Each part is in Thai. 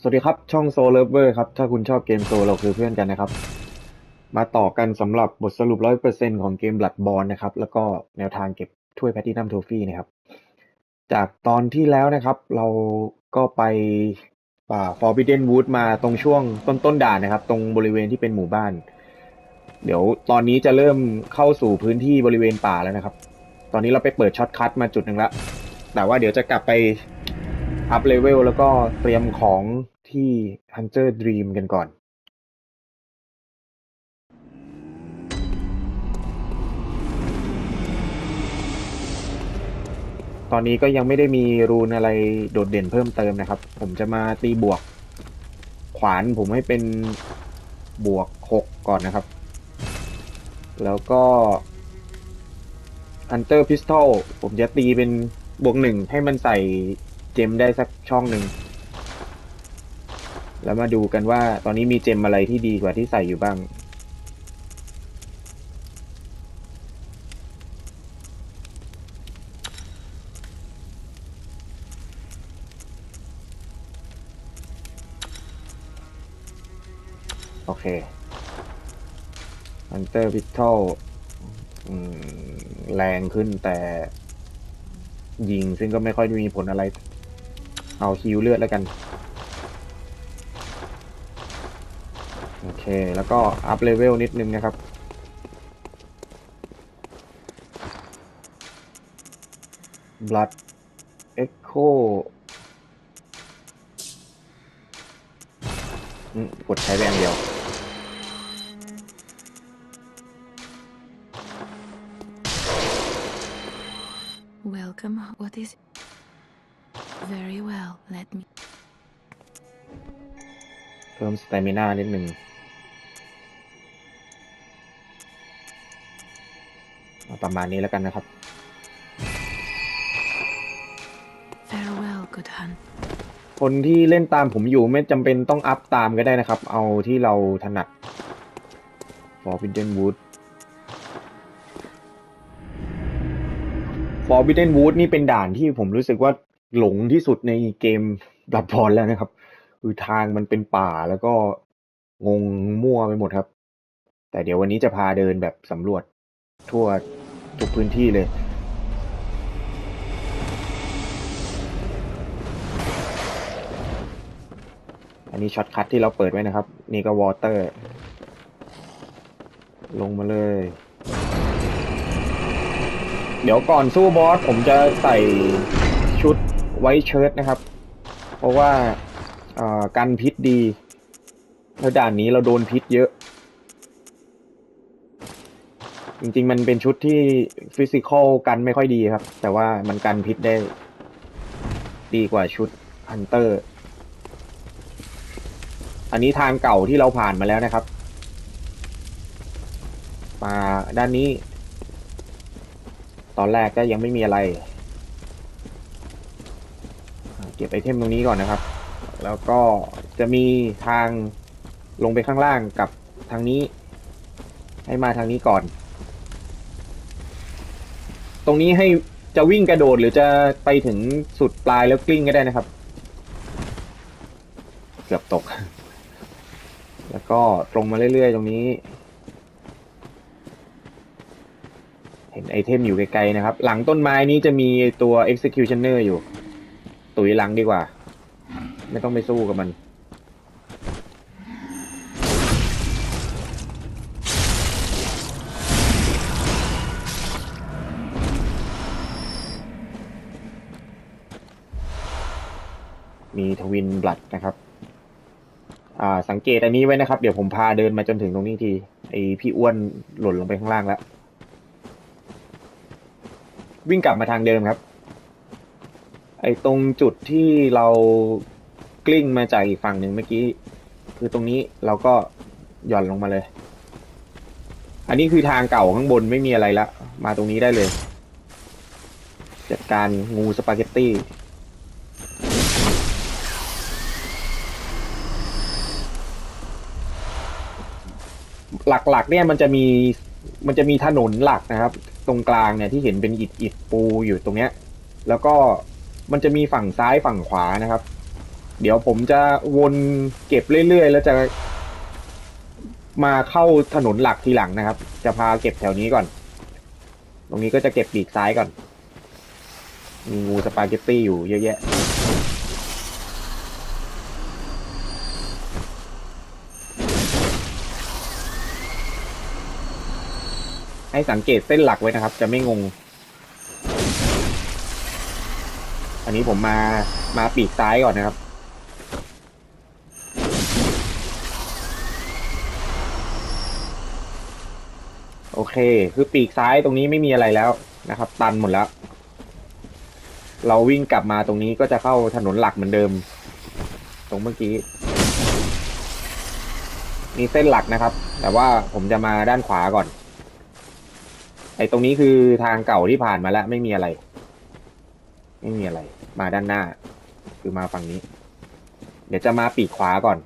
สวัสดีครับ ช่องโซเลเวอร์ครับ ถ้าคุณชอบเกมโซเราคือเพื่อนกันนะครับ มาต่อกันสำหรับบทสรุป 100%ของเกม Bloodborne นะครับ แล้วก็แนวทางเก็บถ้วย Platinum Trophy นะครับ จากตอนที่แล้วนะครับ เราก็ไปป่า Forbidden Wood มาตรงช่วงต้นต้นด่านนะครับ ตรงบริเวณที่เป็นหมู่บ้าน เดี๋ยวตอนนี้จะเริ่มเข้าสู่พื้นที่บริเวณป่าแล้วนะครับ ตอนนี้เราไปเปิด shortcut มาจุดหนึ่งแล้วแต่ว่าเดี๋ยวจะกลับไป up level แล้วก็เตรียมของที่ Hunter Dream กันก่อน ตอนนี้ก็ยังไม่ได้มี rune อะไรโดดเด่นเพิ่มเติมนะครับ ผมจะมาตีบวก ขวานผมให้เป็นบวกหกก่อนนะครับ แล้วก็ Hunter Pistol ผมจะตีเป็นบวกหนึ่งให้มันใส่ จมได้สักช่องหนึ่ง แล้วมาดูกันว่าตอนนี้มีเจมอะไรที่ดีกว่าที่ใส่อยู่บ้าง โอเค Hunter Pistol อืมแรงขึ้นแต่ยิงซึ่งก็ไม่ค่อยมีผลอะไร เอาฮิวเลือดแล้วกัน โอเค แล้วก็ up level นิดนึงนะครับ Blood Echo อืมกดใช้แรงเดียว Welcome. What is? Very well. Let me. เพิ่มสเตมินานิดนึงเอาประมาณนี้แล้วกันนะครับ Farewell, good hunt. คนที่เล่นตามผมอยู่ไม่จำเป็นต้องอัพตามก็ได้นะครับ เอาที่เราถนัด Forbidden Wood Forbidden Wood นี่เป็นด่านที่ผมรู้สึกว่า หลงที่สุดในเกม Bloodborne แล้วนะครับ คือทางมันเป็นป่าแล้วก็งงมั่วไปหมดครับ แต่เดี๋ยววันนี้จะพาเดินแบบสำรวจทั่วทุกพื้นที่เลยอันนี้ shortcut ที่เราเปิดไว้นะครับ นี่ก็วอเตอร์ ลงมาเลย เดี๋ยวก่อนสู้บอสผมจะใส่ชุด White Church นะครับ เพราะว่ากันพิษดี แล้วด่านนี้เราโดนพิษเยอะ จริงๆ มันเป็นชุดที่ physical กันไม่ค่อยดีครับ แต่ว่ามันกันพิษได้ ดีกว่าชุด Hunter อันนี้ทางเก่าที่เราผ่านมาแล้วนะครับ มาด้านนี้ ตอนแรกก็ยังไม่มีอะไร เก็บ item ตรงนี้ก่อนนะครับ แล้วก็จะมีทางลงไปข้างล่างกับทางนี้ ให้มาทางนี้ก่อน ตรงนี้ให้จะวิ่งกระโดดหรือจะไปถึงสุดปลายแล้วกลิ้งก็ได้นะครับ เกือบตก แล้วก็ตรงมาเรื่อยๆ ตรงนี้ เห็นไอเทมอยู่ไกลๆนะครับ หลังต้นไม้นี้จะมีตัว executioner อยู่ ตุ๋ยหลังดีกว่า ไม่ต้องไปสู้กับมันมีทวินบลัดนะครับ อ่า สังเกตอันนี้ไว้นะครับ เดี๋ยวผมพาเดินมาจนถึงตรงนี้ที ไอพี่อ้วนหล่นลงไปข้างล่างแล้ว วิ่งกลับมาทางเดิมครับ ไอ้ตรงจุดที่เรากลิ้งมาจากอีกฝั่งหนึ่งเมื่อกี้ คือตรงนี้เราก็หย่อนลงมาเลย อันนี้คือทางเก่าข้างบนไม่มีอะไรละ มาตรงนี้ได้เลย จัดการงูสปาเกตตี้หลักๆเนี่ยมันจะมีมันจะมีถนนหลักนะครับ ตรงกลางเนี่ยที่เห็นเป็นอิฐอิฐปูอยู่ตรงเนี้ย แล้วก็ มันจะมีฝั่งซ้ายฝั่งขวานะครับ เดี๋ยวผมจะวนเก็บเรื่อยๆ แล้วจะมาเข้าถนนหลักทีหลังนะครับ จะพาเก็บแถวนี้ก่อน ตรงนี้ก็จะเก็บปีกซ้ายก่อน มีงูสปาเกตตี้อยู่เยอะแยะ ให้สังเกตเส้นหลักไว้นะครับ จะไม่งง อันนี้ผมมามาปีกซ้ายก่อนนะครับ โอเค คือปีกซ้ายตรงนี้ไม่มีอะไรแล้วนะครับ ตันหมดแล้ว เราวิ่งกลับมาตรงนี้ก็จะเข้าถนนหลักเหมือนเดิม ตรงเมื่อกี้นี่เส้นหลักนะครับ แต่ว่าผมจะมาด้านขวาก่อน ไอ้ตรงนี้คือทางเก่าที่ผ่านมาแล้วไม่มีอะไร ไม่มีอะไร มาด้านหน้า คือมาฝั่งนี้ เดี๋ยวจะมาปีกขวาก่อน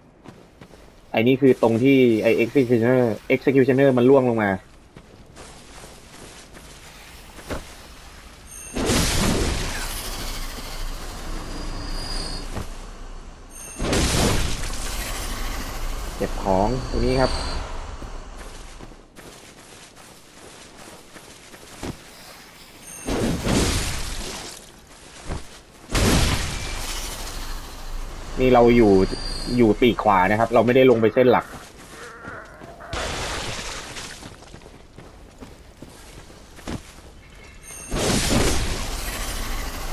ไอ้นี่คือตรงที่ไอ้ executioner executioner มันล่วงลงมา เก็บของตรงนี้ครับ นี่ เราอยู่อยู่ปีกขวานะครับ เราไม่ได้ลงไปเส้นหลัก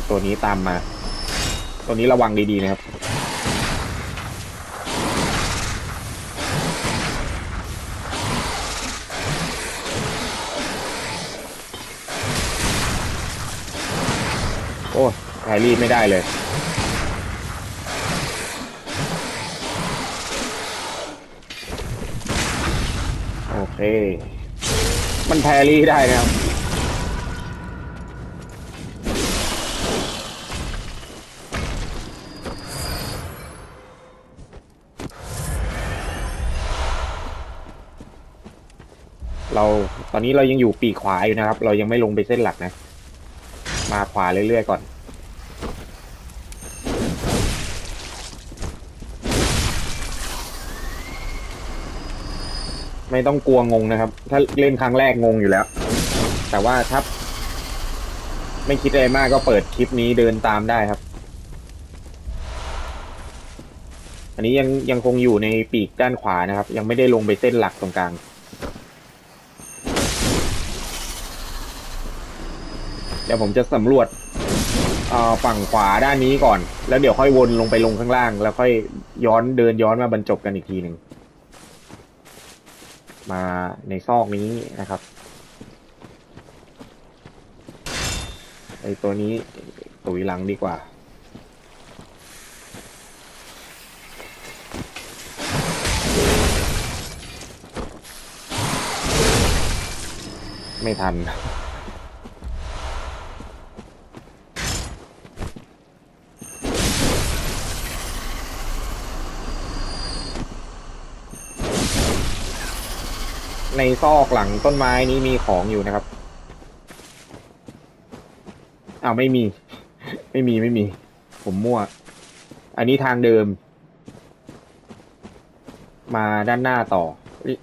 ตัวนี้ตามมา ตัวนี้ระวังดีๆนะครับโอ้แพรรี่ไม่ได้เลย เค มันแพรรี่ได้นะครับ เราตอนนี้เรายังอยู่ปีกขวาอยู่นะครับ เรายังไม่ลงไปเส้นหลักนะ มาขวาเรื่อยๆก่อน ไม่ต้องกลัวงงนะครับ ถ้าเล่นครั้งแรกงงอยู่แล้ว แต่ว่าถ้าไม่คิดอะไรมากก็เปิดคลิปนี้เดินตามได้ครับ อันนี้ยังยังคงอยู่ในปีกด้านขวานะครับ ยังไม่ได้ลงไปเส้นหลักตรงกลางเดี๋ยวผมจะสำรวจฝั่งขวาด้านนี้ก่อน แล้วเดี๋ยวค่อยวนลงไปลงข้างล่าง แล้วค่อยย้อนเดินย้อนมาบรรจบกันอีกทีหนึ่ง มาในซอกนี้นะครับไอตัวนี้ตุยหลังดีกว่า ไม่ทัน ในซอกหลังต้นไม้นี้มีของอยู่นะครับอ้าวไม่มี ไม่มีไม่มี ผมมั่ว อันนี้ทางเดิม มาด้านหน้าต่อ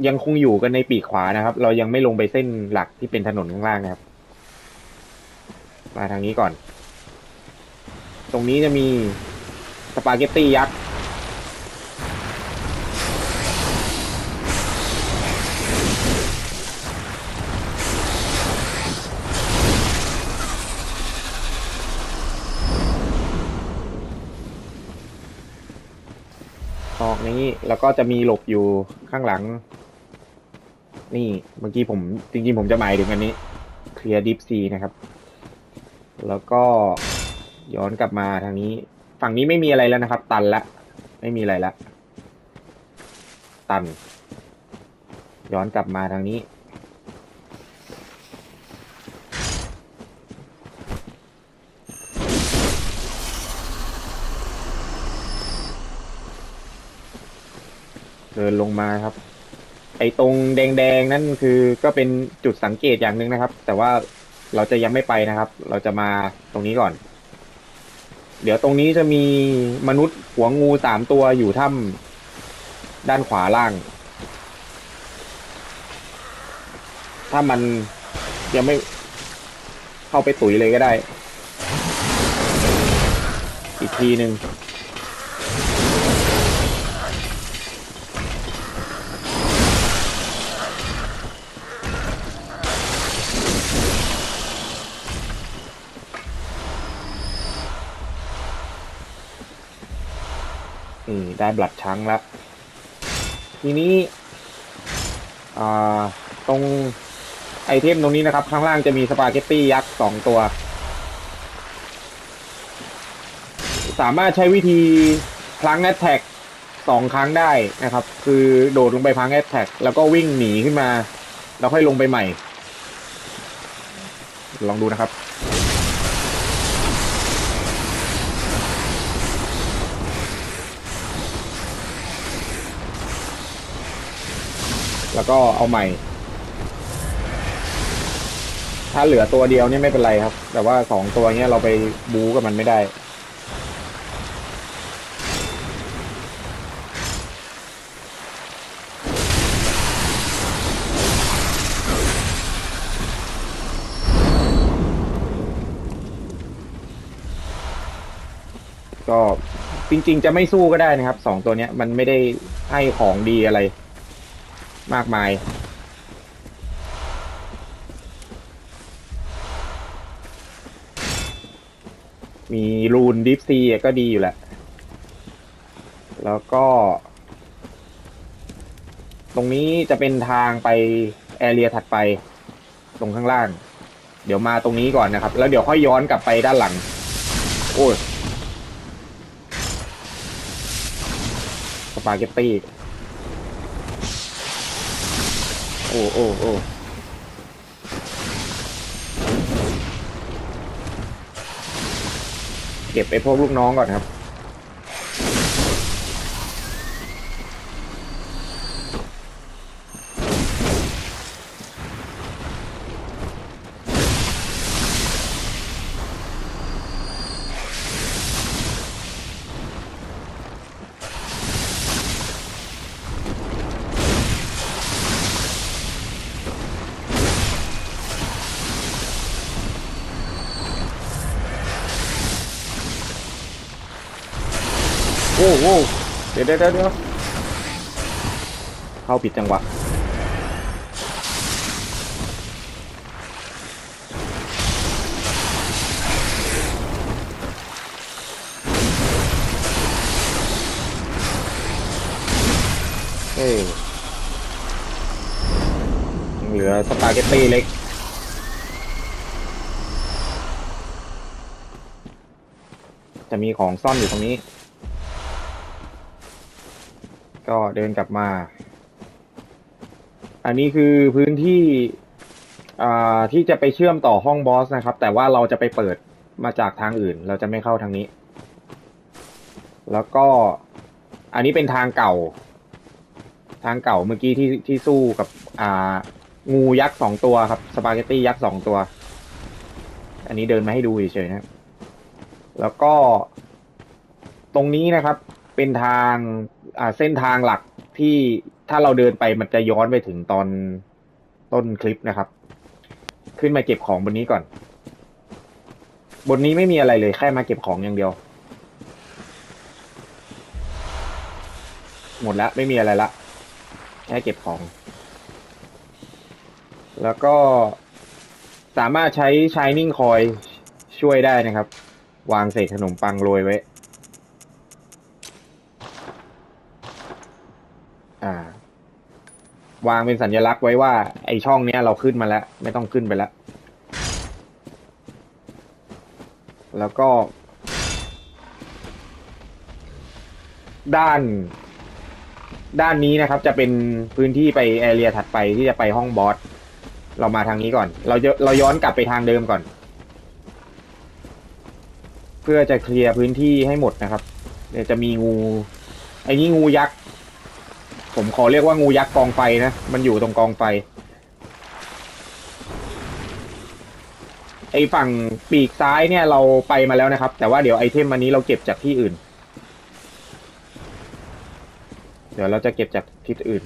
ยังคงอยู่กันในปีกขวานะครับ เรายังไม่ลงไปเส้นหลักที่เป็นถนนข้างล่างนะครับ มาทางนี้ก่อน ตรงนี้จะมีสปาเกตตี้ยักษ์ แล้วก็จะมีหลบอยู่ข้างหลัง นี่เมื่อกี้ผมจริงๆผมจะหมายถึงอันนี้ Clear Deep Sea นะครับ แล้วก็ย้อนกลับมาทางนี้ ฝั่งนี้ไม่มีอะไรแล้วนะครับ ตันละ ไม่มีอะไรละ ตัน ย้อนกลับมาทางนี้ เดินลงมาครับ ไอ้ตรงแดงๆนั่นคือก็เป็นจุดสังเกตอย่างหนึ่งนะครับ แต่ว่าเราจะยังไม่ไปนะครับ เราจะมาตรงนี้ก่อน เดี๋ยวตรงนี้จะมีมนุษย์หัวงูสามตัวอยู่ถ้ำด้านขวาล่าง ถ้ามันยังไม่เข้าไปตุ๋ยเลยก็ได้ อีกทีหนึ่ง นี่ได้บลัดช้างแล้ว ทีนี้ตรงไอเทมตรงนี้นะครับ ข้างล่างจะมีสปาเกตตี้ยักษ์สองตัว สามารถใช้วิธีพลังแอตแท็กสองครั้งได้นะครับ คือโดดลงไปพังแอตแท็กแล้วก็วิ่งหนีขึ้นมา แล้วค่อยลงไปใหม่ ลองดูนะครับ แล้วก็เอาใหม่ ถ้าเหลือตัวเดียวเนี่ยไม่เป็นไรครับ แต่ว่าสองตัวเนี้ยเราไปบู๊กับมันไม่ได้ ก็จริง ๆ จะไม่สู้ก็ได้นะครับสองตัวเนี้ยมันไม่ได้ให้ของดีอะไร มากมายมี rune Deep Sea ก็ดีอยู่แหละ แล้วก็ ตรงนี้จะเป็นทางไป area ถัดไป ตรงข้างล่าง เดี๋ยวมาตรงนี้ก่อนนะครับ แล้วเดี๋ยวค่อยย้อนกลับไปด้านหลัง โอ้ยสปาเกตตี้ โอ้โอ้โอ้เก็บไอ้พวกลูกน้องก่อนครับ ยวเดี๋ยวเดี๋ยวเข้าผิดจังหวะเฮ้ยเหลือสปาเกตตี้เล็กจะมีของซ่อนอยู่ตรงนี้ ก็เดินกลับมา อันนี้คือพื้นที่อ่าที่จะไปเชื่อมต่อห้องบอสนะครับ แต่ว่าเราจะไปเปิดมาจากทางอื่น เราจะไม่เข้าทางนี้ แล้วก็อันนี้เป็นทางเก่า ทางเก่าเมื่อกี้ที่ที่สู้กับอ่างูยักษ์สองตัวครับสปาเกตตี้ยักษ์สองตัว อันนี้เดินมาให้ดูเฉยๆนะแล้วก็ตรงนี้นะครับ เป็นทางอ่าเส้นทางหลักที่ถ้าเราเดินไปมันจะย้อนไปถึงตอนต้นคลิปนะครับ ขึ้นมาเก็บของบนนี้ก่อน บนนี้ไม่มีอะไรเลยแค่มาเก็บของอย่างเดียว หมดแล้วไม่มีอะไรละแค่เก็บของ แล้วก็สามารถใช้ Shining Coin ช่วยได้นะครับ วางเศษขนมปังโรยไว้ อ่า วางเป็นสัญลักษณ์ไว้ว่า ไอช่องเนี้ยเราขึ้นมาแล้ว ไม่ต้องขึ้นไปแล้ว แล้วก็ ด้าน ด้านนี้นะครับ จะเป็นพื้นที่ไปแอเรียถัดไปที่จะไปห้องบอสเรามาทางนี้ก่อน เราจะเราย้อนกลับไปทางเดิมก่อน เพื่อจะเคลียร์พื้นที่ให้หมดนะครับเดี๋ยวจะมีงู ไอ้นี่งูยักษ์ ผมขอเรียกว่างูยักษ์กองไฟนะ มันอยู่ตรงกองไฟ ไอฝั่งปีกซ้ายเนี่ยเราไปมาแล้วนะครับ แต่ว่าเดี๋ยวไอเทมอันนี้เราเก็บจากที่อื่น เดี๋ยวเราจะเก็บจากทิศอื่น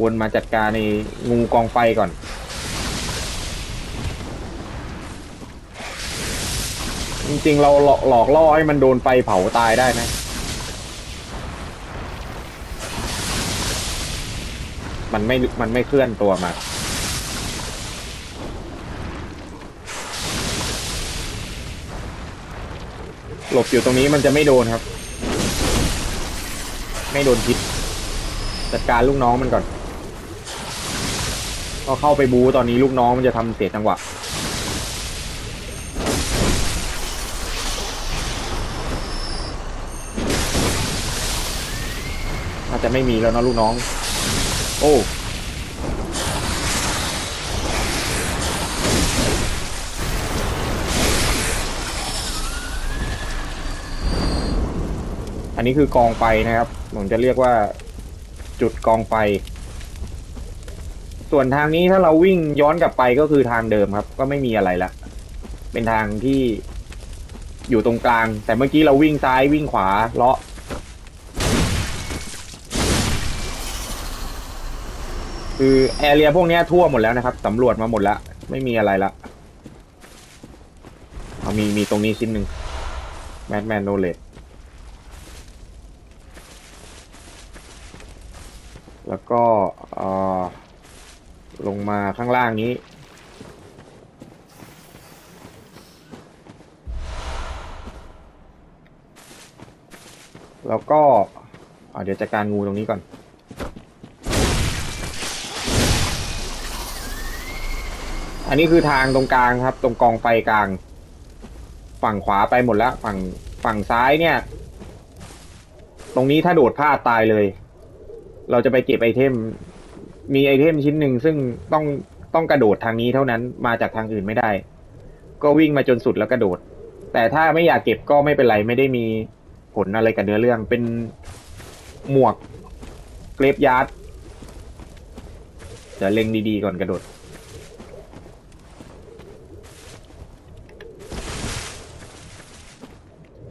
วนมาจัดการในงูกองไฟก่อนจริงๆเราหลอกหลอกล่อให้มันโดนไฟเผาตายได้นะ มันไม่มันไม่เคลื่อนตัวมาหลบอยู่ตรงนี้มันจะไม่โดนครับ ไม่โดนพิษจัดการลูกน้องมันก่อนก็เข้าไปบูตอนนี้ลูกน้องมันจะทำเสียจังหวะน่าจะไม่มีแล้วนะลูกน้อง โอ้อันนี้คือกองไฟนะครับ ผมจะเรียกว่าจุดกองไฟ ส่วนทางนี้ถ้าเราวิ่งย้อนกลับไปก็คือทางเดิมครับ ก็ไม่มีอะไรละ เป็นทางที่อยู่ตรงกลาง แต่เมื่อกี้เราวิ่งซ้ายวิ่งขวาเลาะ คือแอเรียพวกนี้ทั่วหมดแล้วนะครับสำรวจมาหมดแล้ว ไม่มีอะไรละเอามีมีตรงนี้ชิ้นหนึ่งแมดแมนโนเลตแล้วก็ลงมาข้างล่างนี้ แล้วก็เดี๋ยวจัดการงูตรงนี้ก่อน อันนี้คือทางตรงกลางครับ ตรงกองไฟกลาง ฝั่งขวาไปหมดแล้ว ฝั่งฝั่งซ้ายเนี่ย ตรงนี้ถ้าโดดพลาดตายเลย เราจะไปเก็บ item มี item ชิ้นหนึ่งซึ่งต้องต้องกระโดดทางนี้เท่านั้นมาจากทางอื่นไม่ได้ ก็วิ่งมาจนสุดแล้วกระโดด แต่ถ้าไม่อยากเก็บก็ไม่เป็นไรไม่ได้มีผลอะไรกับเนื้อเรื่องเป็นหมวก Graveyardเดี๋ยวเล็งดีๆก่อนกระโดด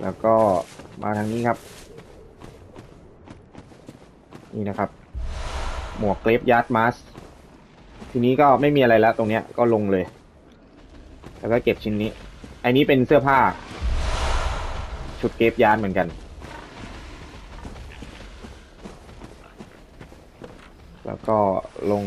แล้วก็มาทางนี้ครับ นี่นะครับ หมวก Graveyard Mask ทีนี้ก็ไม่มีอะไรแล้ว ตรงเนี้ยก็ลงเลย แล้วก็เก็บชิ้นนี้ อันนี้เป็นเสื้อผ้า ชุด Graveyard เหมือนกัน แล้วก็ลง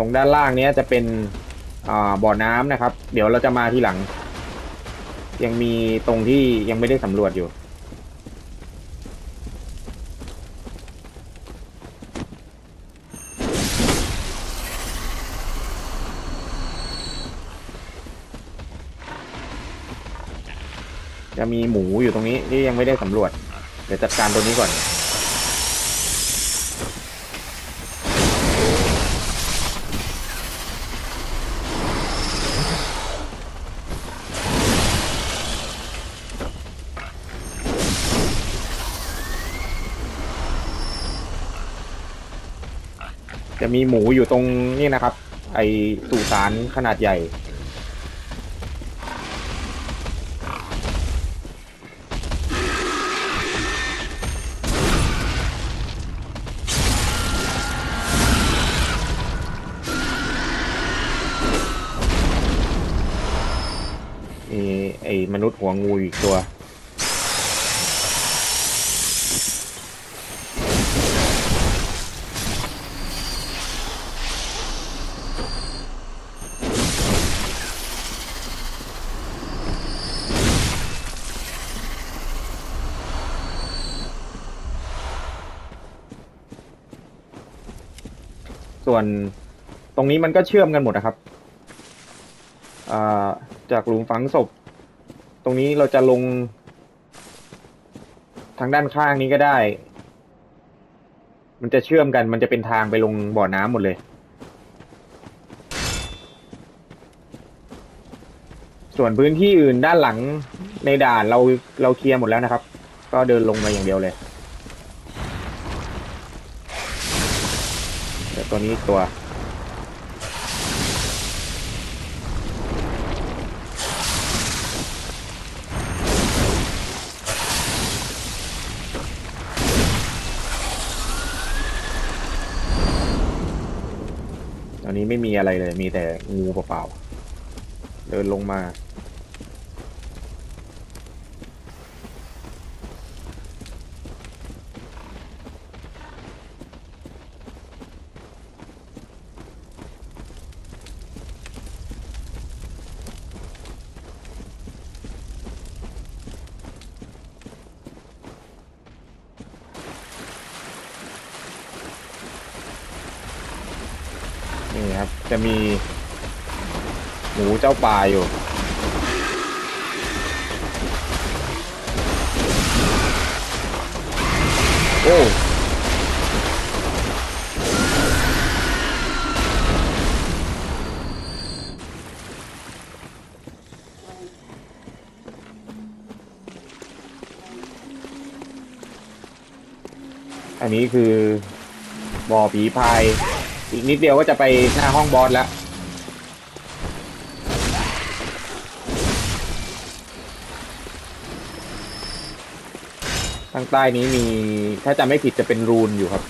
รงด้านล่างเนี้ยจะเป็นบ่อน้ำนะครับ เดี๋ยวเราจะมาที่หลัง ยังมีตรงที่ยังไม่ได้สำรวจอยู่ จะมีหมูอยู่ตรงนี้ที่ยังไม่ได้สำรวจ เดี๋ยวจัดการตัวนี้ก่อน มีหมูอยู่ตรงนี่นะครับ ไอสุสานขนาดใหญ่ มีไอมนุษย์หัวงูอีกตัว ส่วนตรงนี้มันก็เชื่อมกันหมดนะครับาจากหลุมฝังศพ ตรงนี้เราจะลง ทางด้านข้างนี้ก็ได้ มันจะเชื่อมกัน มันจะเป็นทางไปลงบ่อน้ำหมดเลยสส่วนพื้นที่อื่นด้านหลังในด่านเราเราเคลียร์หมดแล้วนะครับ ก็เดินลงมาอย่างเดียวเลย ตัวนี้อีกตัว ตอนนี้ไม่มีอะไรเลย มีแต่งูเปล่าๆ เดินลงมา จะมีหมูเจ้าป่าอยู่ โอ้อันนี้คือบ่อผีพาย อีกนิดเดียวก็จะไปหน้าห้องบอสแล้ว ทางใต้นี้มี ถ้าจำไม่ผิดจะเป็นรูนอยู่ครับ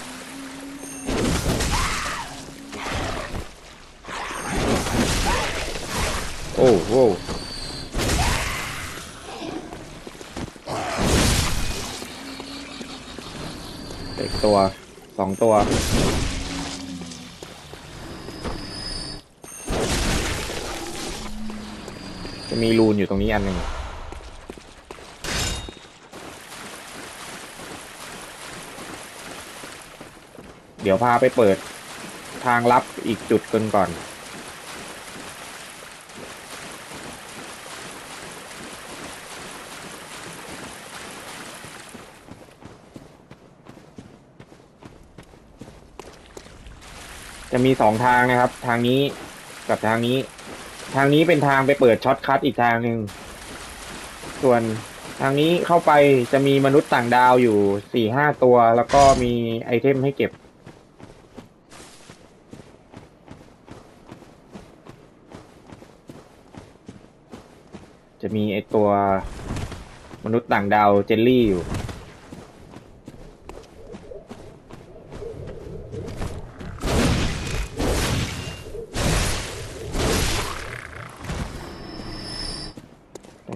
โอ้โหอีกตัวสองตัว จะมีรูนอยู่ตรงนี้อันหนึ่งเดี๋ยวพาไปเปิดทางลับอีกจุดกันก่อน จะมีสองทางนะครับ ทางนี้กับทางนี้ ทางนี้เป็นทางไปเปิด shortcut อีกทางหนึ่ง ส่วนทางนี้เข้าไปจะมีมนุษย์ต่างดาวอยู่สี่ห้าตัว แล้วก็มี item ให้เก็บ จะมีไอตัวมนุษย์ต่างดาวเจลลี่อยู่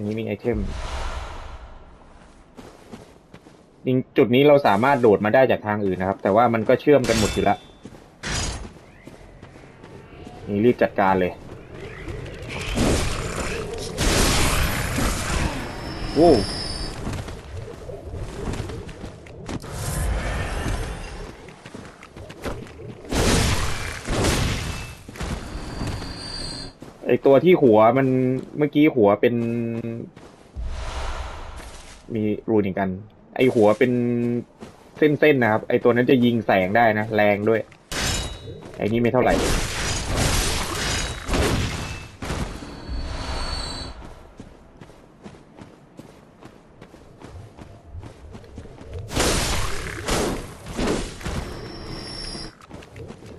นี้มีไอเทมจริงจุดนี้เราสามารถโดดมาได้จากทางอื่นนะครับ แต่ว่ามันก็เชื่อมกันหมดอยู่แล้วนี่รีบจัดการเลยโอ้ ตัวที่หัวมันเมื่อกี้หัวเป็น มีรูนอีกกัน ไอหัวเป็นเส้นๆนะครับ ไอตัวนั้นจะยิงแสงได้นะ แรงด้วย ไอนี้ไม่เท่าไหร่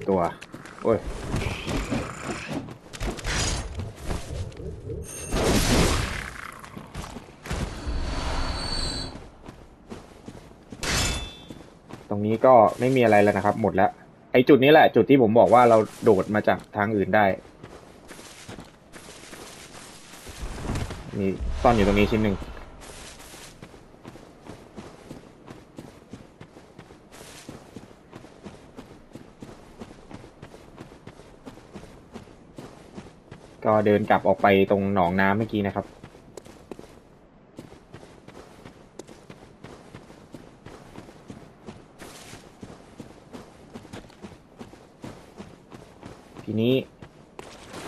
ตัว โอ้ย ตรงนี้ก็ ไม่มีอะไรแล้วนะครับ หมดแล้ว ไอจุดนี้แหละ จุดที่ผมบอกว่าเราโดดมาจากทางอื่นได้ มีซ่อนอยู่ตรงนี้ชิ้นหนึ่งก็เดินกลับออกไปตรงหนองน้ำเมื่อกี้นะครับ ท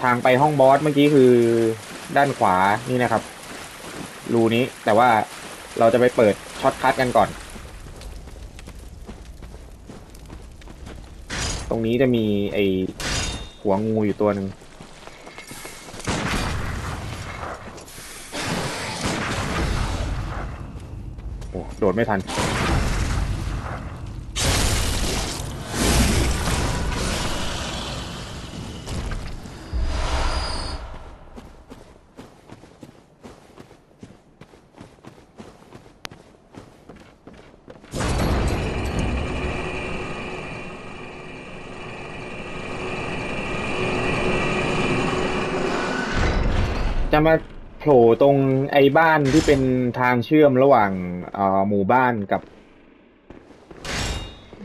างไปห้องบอสเมื่อกี้คือด้านขวานี่นะครับ รูนี้แต่ว่าเราจะไปเปิด shortcut กันก่อน ตรงนี้จะมีไอหัวงูอยู่ตัวหนึ่งโอ้โดดไม่ทัน จะมาโผล่ตรงไอ้บ้านที่เป็นทางเชื่อมระหว่างเอ่อหมู่บ้านกับ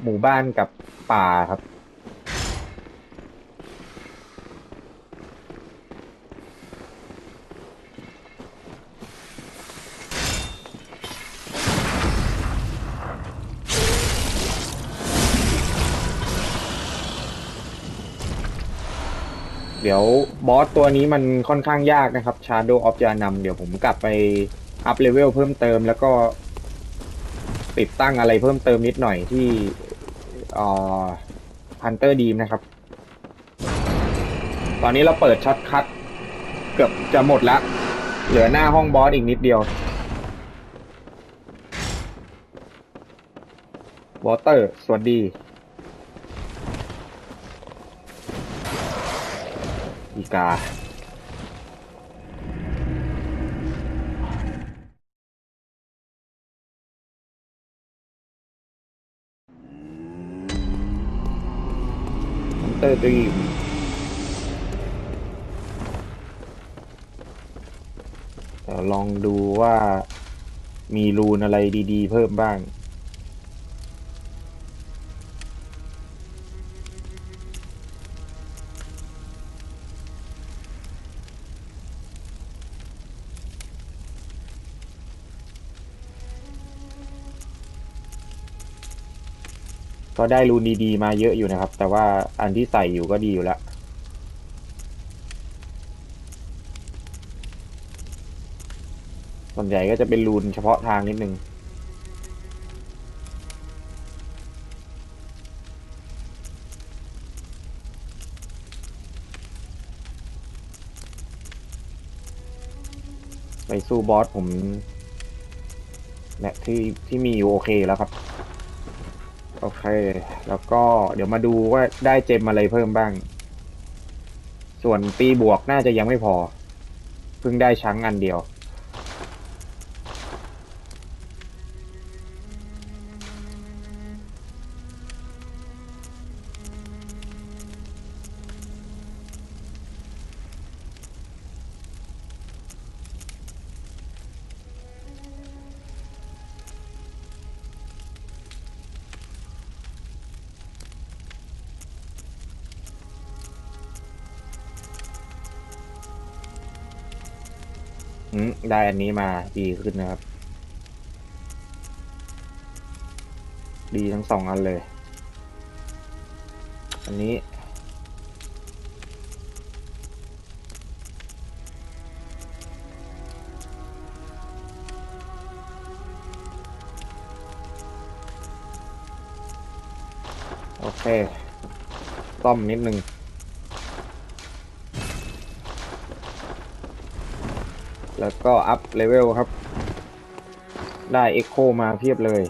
หมู่บ้านกับป่าครับ เดี๋ยวบอสตัวนี้มันค่อนข้างยากนะครับ Shadow of j a n a m เดี๋ยวผมกลับไป up level เพิ่มเติมแล้วก็ ติดตั้งอะไรเพิ่มเติมนิดหน่อยที่อ่อ Hunter Dream นะครับ ตอนนี้เราเปิด shortcut เกือบจะหมดแล้ว เหลือหน้าห้องบอสอีกนิดเดียววอเตอร์ สวัสดี อีกาเตอร์ดีมเดี๋ยวลองดูว่ามีรูนอะไรดีๆ เพิ่มบ้าง ก็ได้รูนดีๆมาเยอะอยู่นะครับ แต่ว่าอันที่ใส่อยู่ก็ดีอยู่แล้วส่วนใหญ่ก็จะเป็นรูนเฉพาะทางนิดนึงไปสู้บอสผมเนี่ยที่ที่มีอยู่โอเคแล้วครับ โอเค แล้วก็เดี๋ยวมาดูว่าได้เจมอะไรเพิ่มบ้าง ส่วนตีบวกน่าจะยังไม่พอ เพิ่งได้ช้างอันเดียว อืมได้อันนี้มาดีขึ้นนะครับ ดีทั้งสองอันเลย อันนี้โอเคซ่อมนิดนึง แล้วก็อัพเลเวลครับ ได้เอ็กโคมาเพียบเลย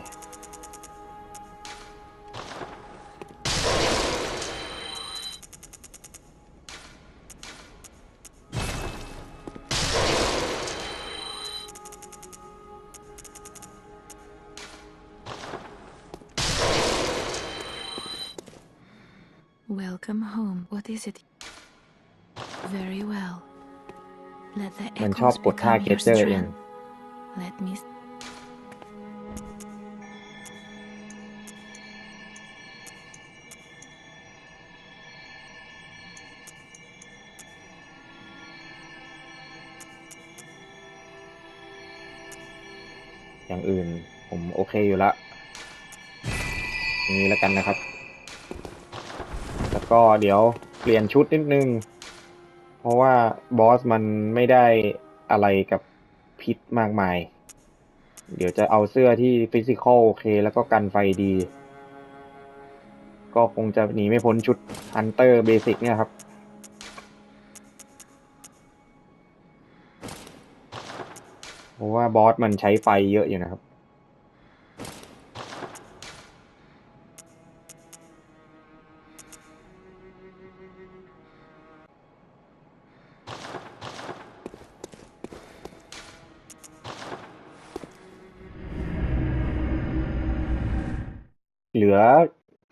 Welcome home. What is it? Very well. Let the มันชอบ echoes กดท่า become เก your เจอร์เอง strength. Let me. s- อย่างอื่นผมโอเคอยู่ละอย่างนี้แล้วกันนะครับ แล้วก็เดี๋ยวเปลี่ยนชุดนิดนึง เพราะว่าบอสมันไม่ได้อะไรกับพิษมากมาย เดี๋ยวจะเอาเสื้อที่ physical โอเค แล้วก็กันไฟดี ก็คงจะหนีไม่พ้นชุด Hunter basic เนี่ยครับเพราะว่าบอสมันใช้ไฟเยอะอยู่นะครับ เหลือ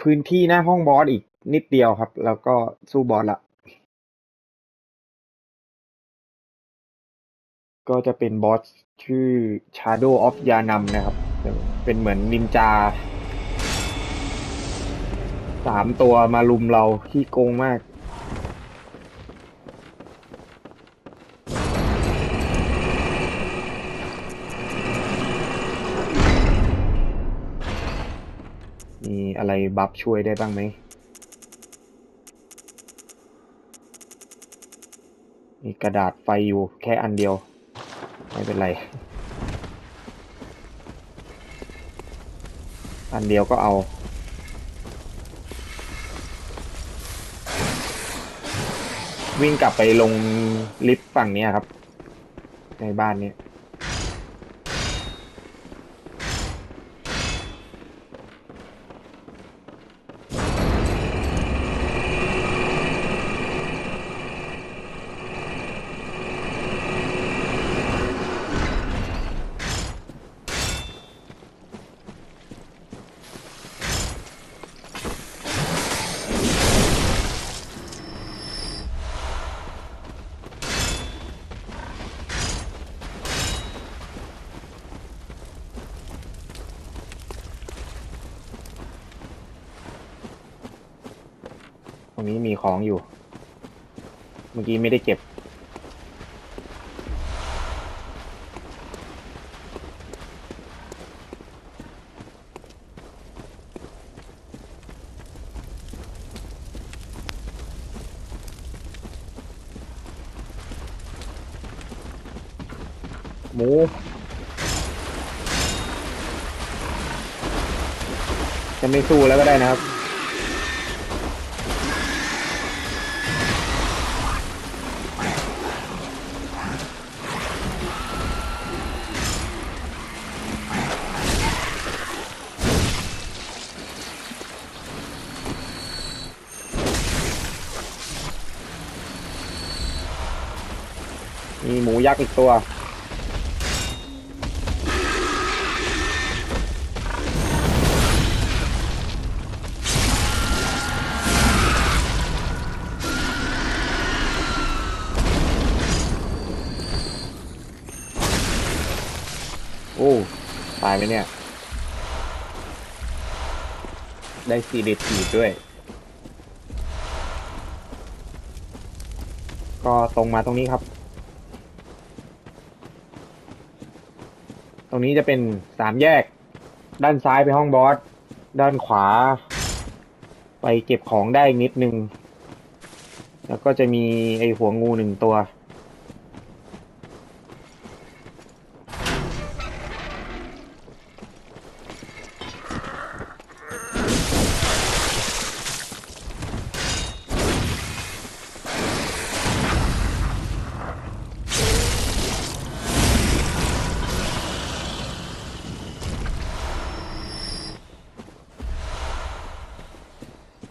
พื้นที่หน้าห้องบอสอีกนิดเดียวครับ แล้วก็สู้บอสละ ก็จะเป็นบอสชื่อ Shadow of Yanam นะครับ เป็นเหมือนนินจาสามตัวมาลุมเราที่โกงมาก อะไรบัฟช่วยได้บ้างไหมมีกระดาษไฟอยู่แค่อันเดียว ไม่เป็นไร อันเดียวก็เอาวิ่งกลับไปลงลิฟต์ฝั่งนี้ครับ ในบ้านนี้ รงนี้มีของอยู่ เมื่อกี้ไม่ได้เก็บ หมูจะไม่สู้แล้วก็ได้นะครับ มีหมูยักษ์อีกตัว โอ้ ตายไหมเนี่ย ได้ซีเดทีด้วย ก็ตรงมาตรงนี้ครับ รงนี้จะเป็นสามแยก ด้านซ้ายไปห้องบอส ด้านขวา ไปเก็บของได้อีกนิดนึง แล้วก็จะมีไอหัวงูหนึ่งตัว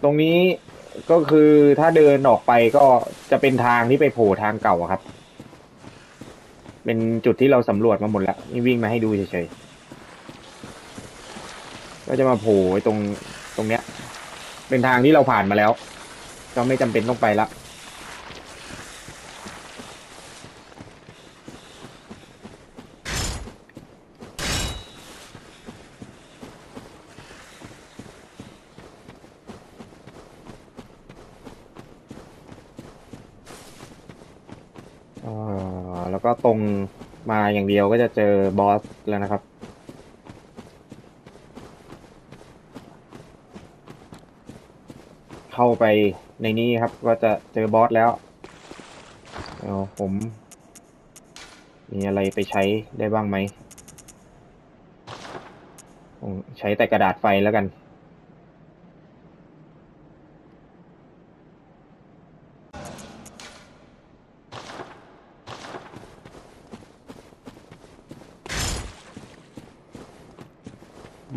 ตรงนี้ก็คือถ้าเดินออกไปก็จะเป็นทางที่ไปโผล่ทางเก่าอะครับ เป็นจุดที่เราสำรวจมาหมดแล้วนี่วิ่งมาให้ดูเฉยๆก็จะมาโผล่ไว้ตรงตรงเนี้ย เป็นทางที่เราผ่านมาแล้ว ก็ไม่จำเป็นต้องไปละ อ่าแล้วก็ตรงมา อย่างเดียวก็จะเจอบอสแล้วนะครับ เข้าไปในนี้ครับ ก็จะเจอบอสแล้วเอาผม มีอะไรไปใช้ได้บ้างไหมผมใช้แต่กระดาษไฟแล้วกัน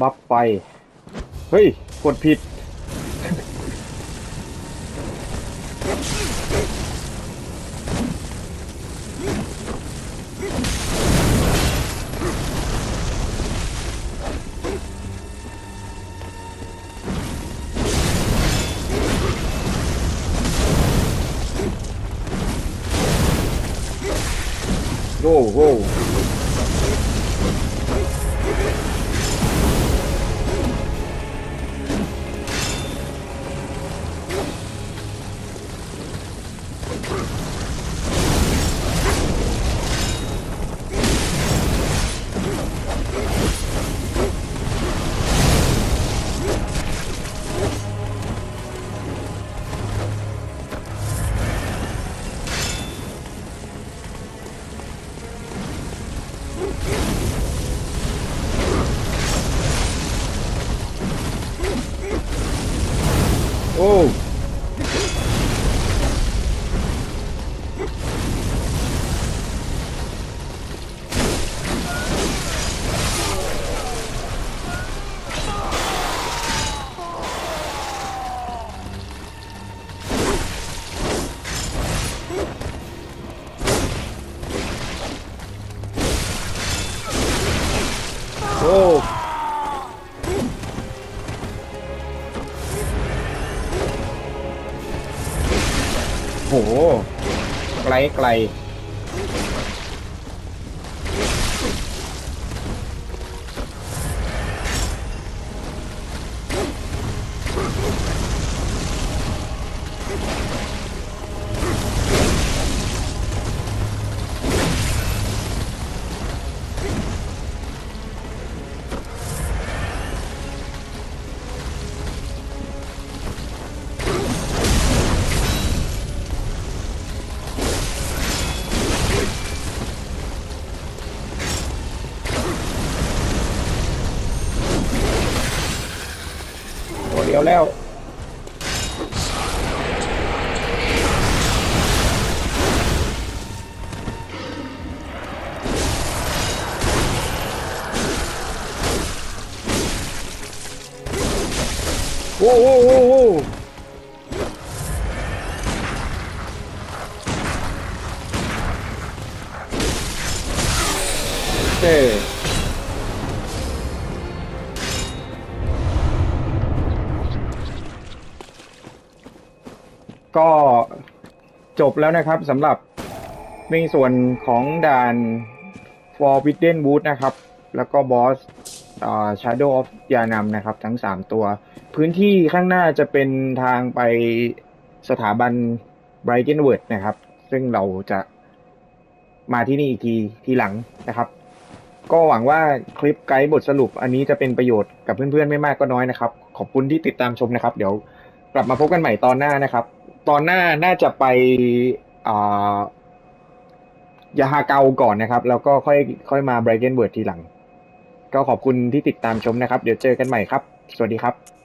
บัฟไป เฮ้ย กดผิด ไกล โว้โว้โว้โว้เจ้ก็จบแล้วนะครับสำหรับในส่วนของด่าน Forbidden Wood นะครับ แล้วก็บอสอ่า Shadow of Yanam นะครับ ทั้ง 3 ตัว พื้นที่ข้างหน้าจะเป็นทางไปสถาบัน Brighton w o r d นะครับ ซึ่งเราจะมาที่นี่อีกทีทีหลังนะครับ ก็หวังว่าคลิปไกด์บทสรุป อันนี้จะเป็นประโยชน์กับเพื่อนๆไม่มากก็น้อยนะครับ ขอบคุณที่ติดตามชมนะครับ เดี๋ยวกลับมาพบกันใหม่ตอนหน้านะครับ ตอนหน้าน่าจะไปอ่ายาฮาเกาก่อนนะครับ แล้วก็ค่อยค่อยมาไบรเกนเวิร์ดทีหลัง ก็ขอบคุณที่ติดตามชมนะครับ เดี๋ยวเจอกันใหม่ครับ สวัสดีครับ